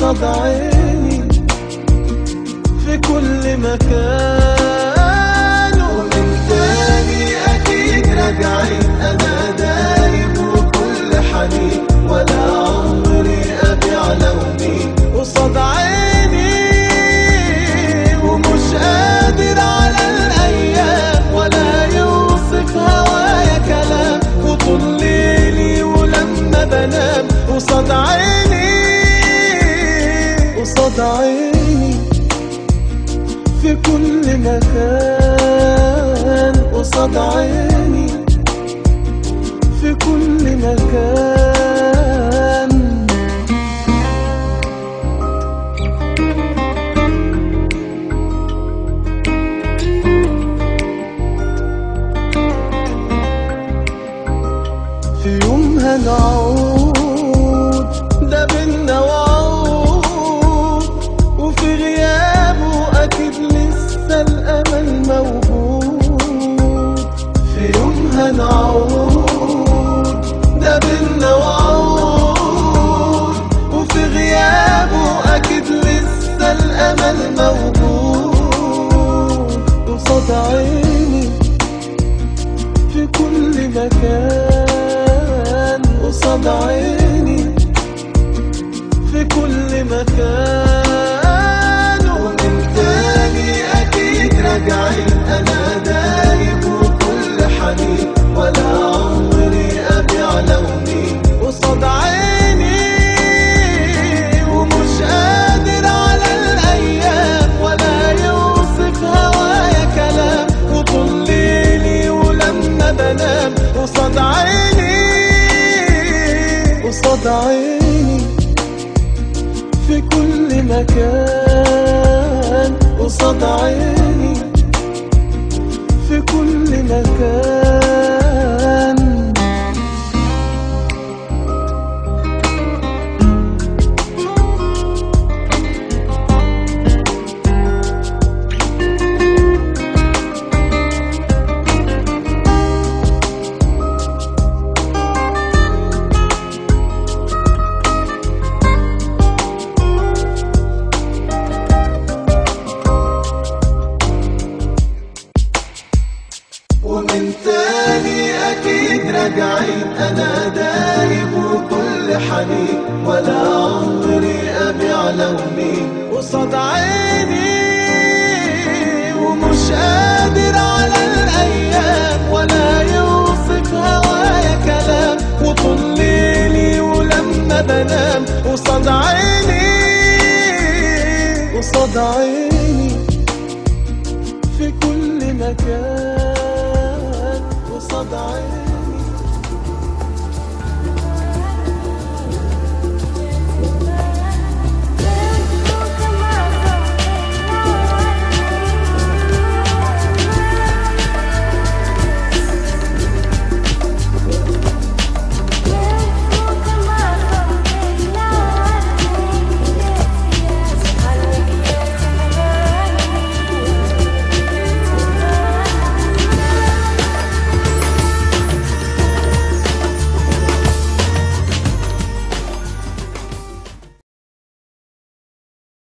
قصاد عيني في كل مكان. ومن تاني أكيد راجعين أنا دايب وكل حنين ولا عمري أبيع لوني. قصاد عيني قصاد عيني في كل مكان. في يوم هنعود ده بينا وعود مكان قصاد عيني ولا يوصف هوايا كلام. وطول ليلي ولما بنام عيني في كل مكان. قصاد عيني